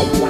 Bye.